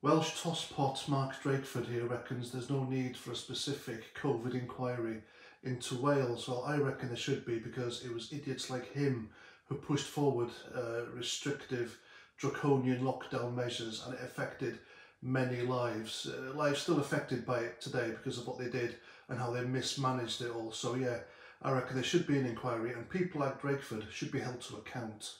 Welsh tosspot Mark Drakeford here reckons there's no need for a specific COVID inquiry into Wales. Well, I reckon there should be because it was idiots like him who pushed forward uh, restrictive, draconian lockdown measures and it affected many lives. Uh, lives still affected by it today because of what they did and how they mismanaged it all. So yeah, I reckon there should be an inquiry and people like Drakeford should be held to account.